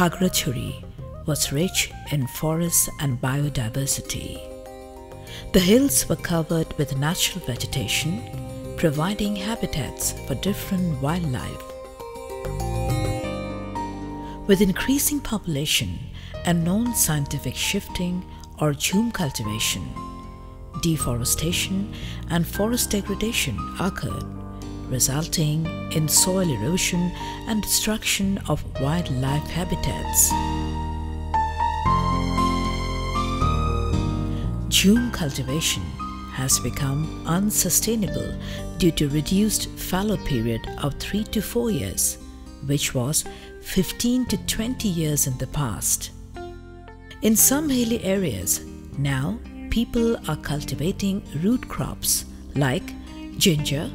Khagrachari was rich in forests and biodiversity. The hills were covered with natural vegetation, providing habitats for different wildlife. With increasing population and non-scientific shifting or jhum cultivation, deforestation and forest degradation occurred, resulting in soil erosion and destruction of wildlife habitats. Jhum cultivation has become unsustainable due to reduced fallow period of 3 to 4 years, which was 15 to 20 years in the past. In some hilly areas, now people are cultivating root crops like ginger,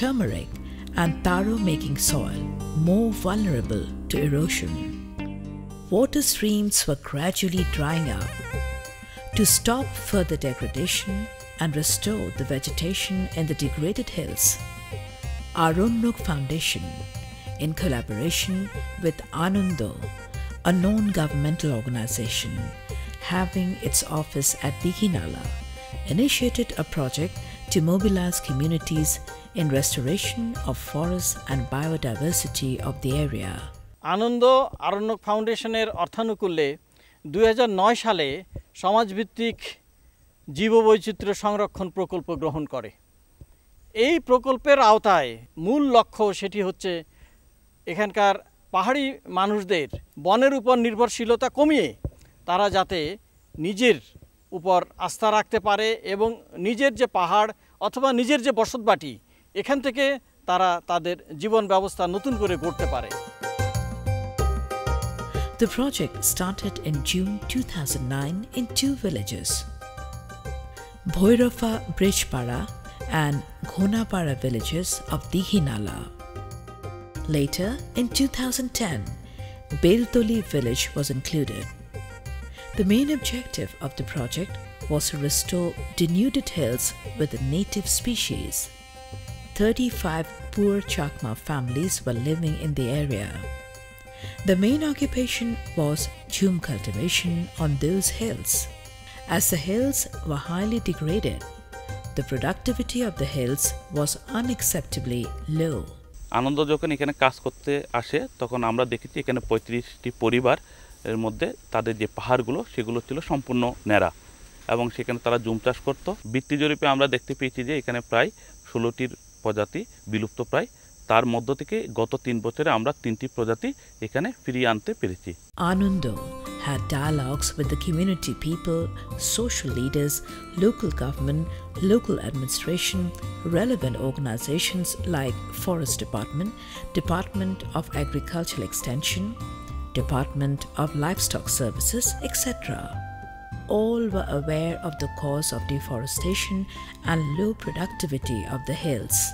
turmeric, and taro making soil more vulnerable to erosion. Water streams were gradually drying up. To stop further degradation and restore the vegetation in the degraded hills, Arannayk Foundation, in collaboration with Anando, a non-governmental organization having its office at Dighinala, initiated a project to mobilize communities in restoration of forests and biodiversity of the area. আনন্দ আরণ্যক ফাউন্ডেশনের অর্থানুকূল্যে দু হাজার নয় সালে সমাজভিত্তিক জীববৈচিত্র্য সংরক্ষণ প্রকল্প গ্রহণ করে এই প্রকল্পের আওতায় মূল লক্ষ্য সেটি হচ্ছে এখানকার পাহাড়ি মানুষদের বনের উপর নির্ভরশীলতা কমিয়ে তারা যাতে নিজের উপর আস্থা রাখতে পারে এবং নিজের যে পাহাড় অথবা নিজের যে বসতবাটি এখান থেকে তারা তাদের জীবন ব্যবস্থা নতুন করে গড়তে পারে The project started in June 2009 in two villages, Bhoirafa Bridgepara and Ghonapara villages of Dihinala. Later, in 2010, Beltoli village was included. The main objective of the project was to restore denuded hills with the native species. 35 poor Chakma families were living in the area. The main occupation was jhum cultivation on those hills. As the hills were highly degraded, the productivity of the hills was unacceptably low. আনন্দ যখন এখানে কাজ করতে আসে তখন আমরা দেখেছি এখানে পঁয়ত্রিশটি পরিবার এর মধ্যে তাদের যে পাহাড়গুলো সেগুলো ছিল সম্পূর্ণ ন্যাড়া এবং সেখানে তারা জুম চাষ করত বৃত্তি জরিপে আমরা দেখতে পেয়েছি যে এখানে প্রায় ষোলোটির প্রজাতি বিলুপ্ত প্রায় তার মধ্য থেকে গত তিন বছরে আমরা তিনটি প্রজাতি এখানে ফিরিয়ে আনতে পেরেছি Anundo had dialogues with the community people, social leaders, local government, local administration, relevant organizations like Forest Department, Department of Agricultural Extension, Department of Livestock Services, etc. All were aware of the cause of deforestation and low productivity of the hills.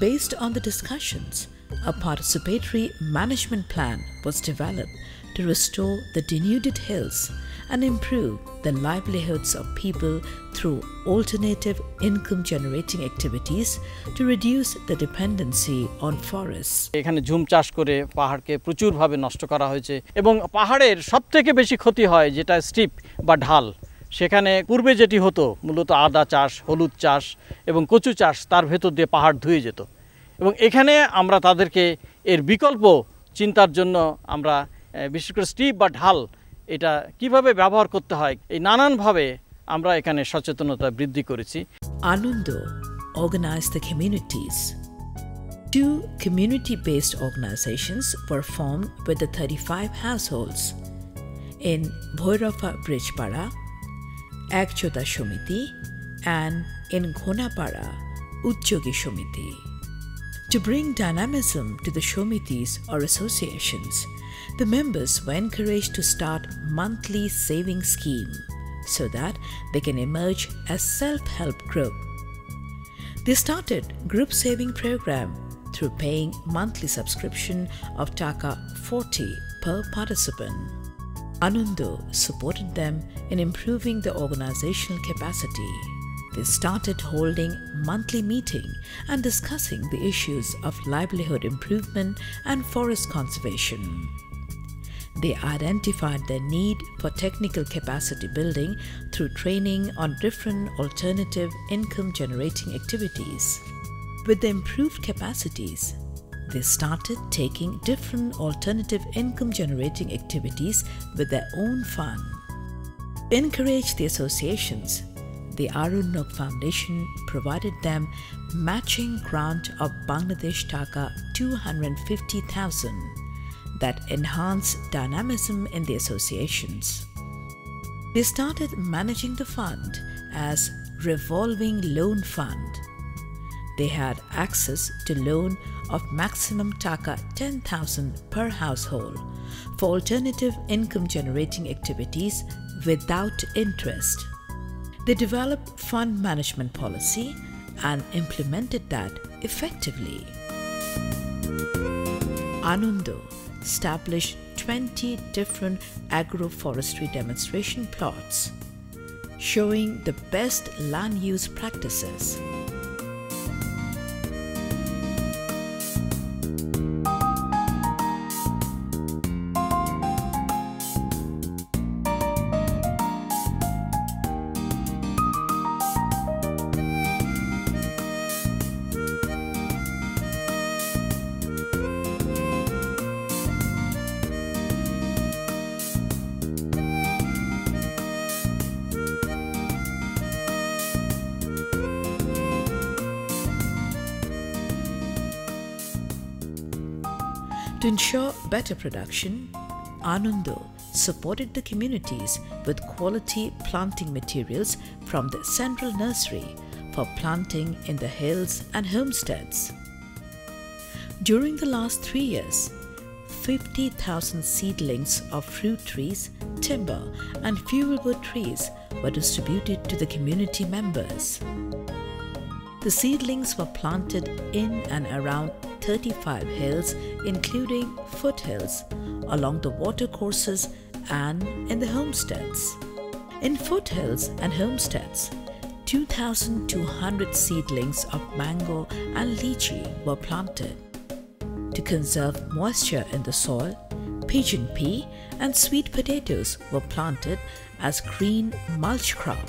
Based on the discussions, a participatory management plan was developed to restore the denuded hills and improve the livelihoods of people through alternative income generating activities to reduce the dependency on forests. এখানে ঝুম চাষ করে পাহাড়কে প্রচুরভাবে নষ্ট করা হয়েছে এবং পাহাড়ের সবথেকে বেশি ক্ষতি হয় যেটা স্টিপ বা ঢাল সেখানে পূর্বে যেটি হতো, মূলত আদা চাষ, হলুদ চাষ এবং কচু চাষ, তার ভেতর দিয়ে পাহাড় ধুয়ে যেত এবং এখানে আমরা তাদেরকে এর বিকল্প চিন্তার জন্য আমরা বিশেষ করে স্টিপ বা ঢাল এটা কীভাবে ব্যবহার করতে হয়, এই নানানভাবে আমরা এখানে সচেতনতা বৃদ্ধি করেছি। Anando organize the communities to community based organizations perform with the thirty five households in Bhairpha Brijpara Ekchota Samiti and in Ghonapara Udyogi Samiti to bring dynamism to the samitis or associations the members were encouraged to start monthly saving scheme so that they can emerge as self-help group. They started group saving program through paying monthly subscription of Taka 40 per participant. Anando supported them in improving the organizational capacity. They started holding monthly meeting and discussing the issues of livelihood improvement and forest conservation. They identified the need for technical capacity building through training on different alternative income generating activities. With the improved capacities, they started taking different alternative income generating activities with their own fund. Encourage the associations. The Arannayk Foundation provided them matching grant of Bangladesh Taka 250,000 that enhance dynamism in the associations. They started managing the fund as revolving loan fund. They had access to loan of maximum taka 10,000 per household for alternative income generating activities without interest. They developed fund management policy and implemented that effectively. Anando established 20 different agroforestry demonstration plots showing the best land use practices. To ensure better production, Anando supported the communities with quality planting materials from the central nursery for planting in the hills and homesteads. During the last three years, 50,000 seedlings of fruit trees, timber, and fuelwood trees were distributed to the community members. The seedlings were planted in and around 35 hills, including foothills, along the watercourses and in the homesteads. In foothills and homesteads, 2,200 seedlings of mango and lychee were planted. To conserve moisture in the soil, pigeon pea and sweet potatoes were planted as green mulch crop.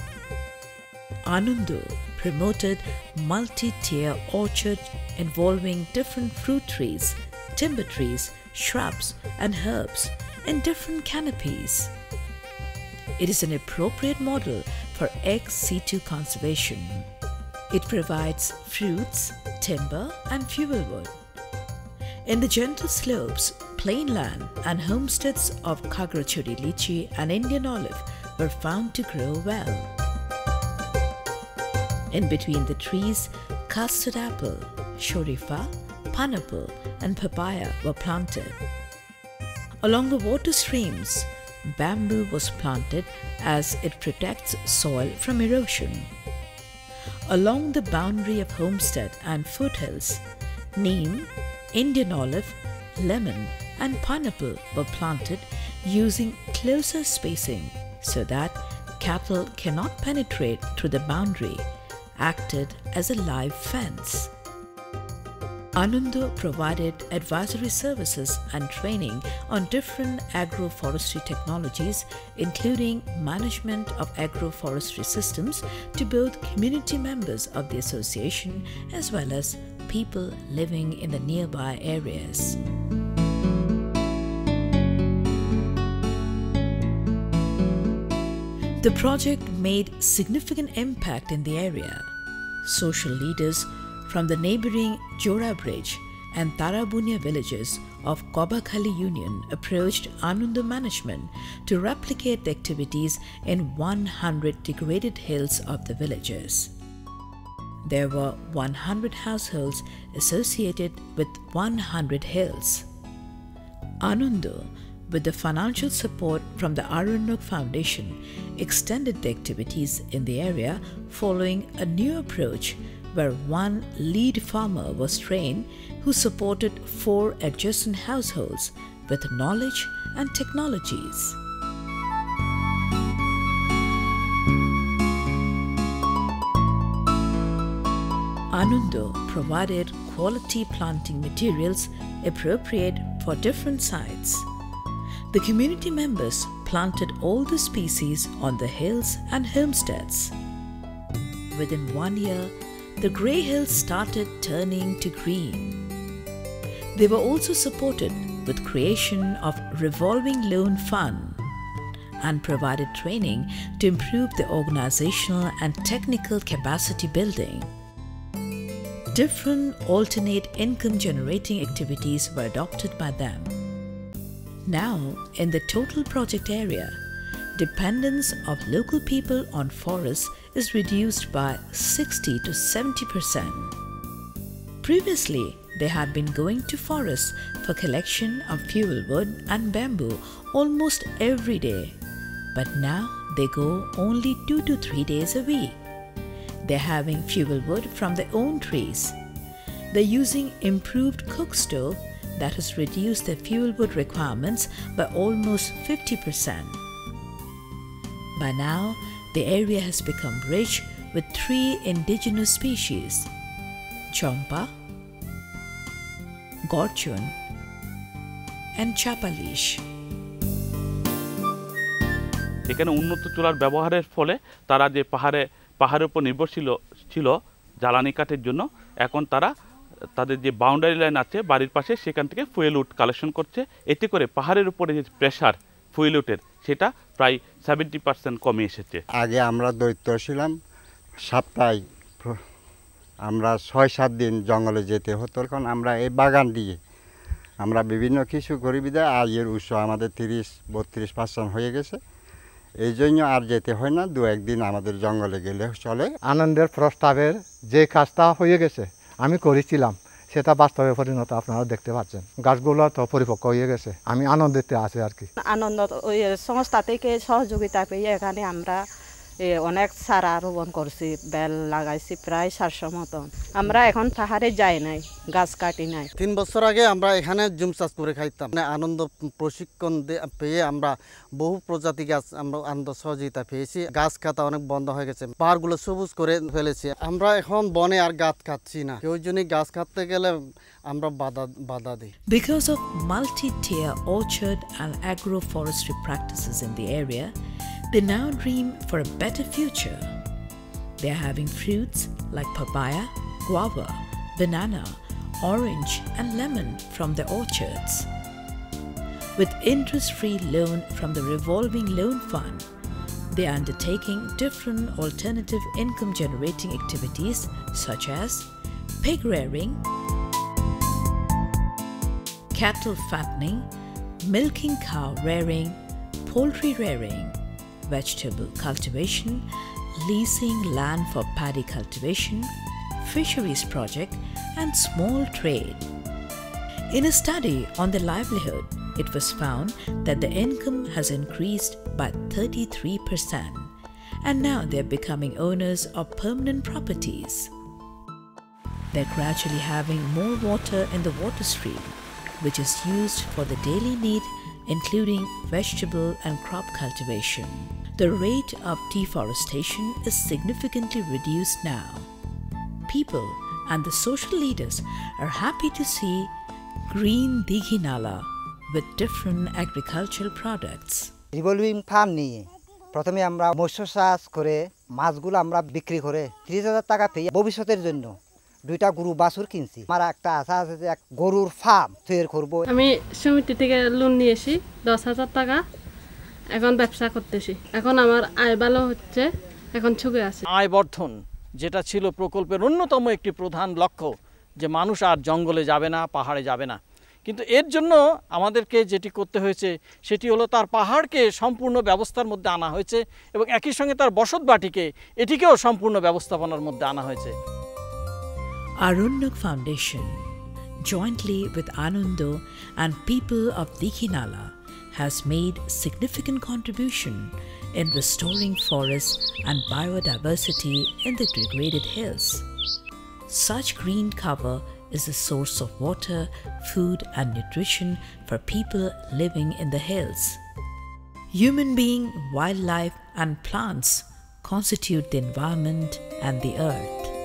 Anando promoted multi-tier orchard involving different fruit trees, timber trees, shrubs and herbs in different canopies. It is an appropriate model for ex situ conservation. It provides fruits, timber and fuelwood. In the gentle slopes, plain land and homesteads of Khagrachari lychee and Indian olive were found to grow well. In between the trees, custard apple, shorifa, pineapple, and papaya were planted. Along the water streams, bamboo was planted as it protects soil from erosion. Along the boundary of homestead and foothills, neem, Indian olive, lemon, and pineapple were planted using closer spacing so that cattle cannot penetrate through the boundary acted as a live fence. Anando provided advisory services and training on different agroforestry technologies, including management of agroforestry systems to both community members of the association as well as people living in the nearby areas. The project made significant impact in the area. Social leaders from the neighboring Jora Bridge and Tarabunia villages of Kobakhali Union approached Anando management to replicate the activities in 100 degraded hills of the villages. There were 100 households associated with 100 hills. Anando with the financial support from the Arannayk Foundation, extended the activities in the area following a new approach where one lead farmer was trained who supported four adjacent households with knowledge and technologies. Anando provided quality planting materials appropriate for different sites The community members planted all the species on the hills and homesteads. Within one year, the grey hills started turning to green. They were also supported with creation of revolving loan fund and provided training to improve the organizational and technical capacity building. Different alternate income generating activities were adopted by them. Now, in the total project area, dependence of local people on forests is reduced by 60 to 70 percent. Previously, they had been going to forests for collection of fuel wood and bamboo almost every day, but now they go only two to three days a week. They're having fuel wood from their own trees. They're using improved cook stove that has reduced their fuel wood requirements by almost 50%. By now, the area has become rich with three indigenous species Chompa, Gorchun, and Chapalish. এখানে উন্নত চুলার ব্যবহারের ফলে তারা যে পাহাড়ে পাহাড়ের উপর নির্ভরশীল ছিল জ্বালানি কাঠের জন্য এখন তারা তাদের যে বাউন্ডারি লাইন আছে বাড়ির পাশে সেখান থেকে ফুয়েল উড কালেকশন করছে এতে করে পাহাড়ের উপরে যে প্রেশার ফুয়েল উটের সেটা প্রায় সেভেন্টি পার্সেন্ট কমে এসেছে। আগে আমরা দৈত্য ছিলাম সপ্তাহে আমরা ছয় সাত দিন জঙ্গলে যেতে হতো এখন আমরা এই বাগান দিয়ে আমরা বিভিন্ন কিছু করি বিদায় আয়ের উৎস আমাদের তিরিশ বত্রিশ পার্সেন্ট হয়ে গেছে। এই জন্য আর যেতে হয় না দু একদিন আমাদের জঙ্গলে গেলে চলে। আনন্দের প্রস্তাবের যে কাজটা হয়ে গেছে আমি করেছিলাম। সেটা বাস্তবে পরিণত আপনারা দেখতে পাচ্ছেন। গাছগুলো তো পরিপক্ক হয়ে গেছে। আমি আনন্দিত আছি আর কি। আনন্দ, ওই সংস্থা থেকে সহযোগিতা পেয়ে এখানে আমরা অনেক সারা রোপণ করছি বেল লাগাইছি প্রায় চারশো মতন। আমরা এখন পাহাড়ে যাই নাই গাছ কাটি নাই। তিন বছর আগে আমরা এখানে জুম চাষ করে খাইতাম। মানে আনন্দ প্রশিক্ষণ পেয়ে আমরা বহু প্রজাতি গাছ আমরা আনন্দ সহযোগিতা পেয়েছি। গাছ কাটা অনেক বন্ধ হয়ে গেছে পাহাড়গুলো সবুজ করে ফেলেছি। আমরা এখন বনে আর গাছ কাটছি না। কেউ জন্য গাছ কাটতে গেলে আমরা বাধা বাধা দিই। Because of multi tier orchard and forestry practices in the area, they now dream for a better future. They are having fruits like papaya, guava, banana, orange, and lemon from their orchards. With interest free loan from the revolving loan fund, they are undertaking different alternative income generating activities such as pig rearing, cattle fattening, milking cow rearing, poultry rearing, vegetable cultivation, leasing land for paddy cultivation, fisheries project, and small trade. In a study on the livelihood, it was found that the income has increased by 33%, and now they're becoming owners of permanent properties. They're gradually having more water in the water stream, which is used for the daily need, including vegetable and crop cultivation. The rate of deforestation is significantly reduced now. People and the social leaders are happy to see green Dighinala with different agricultural products. Revolving farm নিয়ে প্রথমে আমরা মৎস্য চাষ করে মাছগুলো আমরা বিক্রি করে ত্রিশ হাজার টাকা পেয়ে ভবিষ্যতের জন্য দুইটা গরু বাছুর কিনছি আমার একটা আশা আছে যে এক গরুর ফার্ম তৈরি করব আমি সমিতি থেকে লোন নিয়েছি দশ হাজার টাকা এখন ব্যবসা করতেছি। এখন আমার আয় ভালো হচ্ছে এখন ছুকে আছে। আয় বর্ধন যেটা ছিল প্রকল্পের অন্যতম একটি প্রধান লক্ষ্য যে মানুষ আর জঙ্গলে যাবে না পাহাড়ে যাবে না। কিন্তু এর জন্য আমাদেরকে যেটি করতে হয়েছে সেটি হলো তার পাহাড়কে সম্পূর্ণ ব্যবস্থার মধ্যে আনা হয়েছে এবং একই সঙ্গে তার বসতবাটিকে এটিকেও সম্পূর্ণ ব্যবস্থাপনার মধ্যে আনা হয়েছে। Arunyak Foundation, jointly with Anundo and people of Dikhinala, has made significant contribution in restoring forests and biodiversity in the degraded hills. Such green cover is a source of water, food, and nutrition for people living in the hills. Human being, wildlife, and plants constitute the environment and the earth.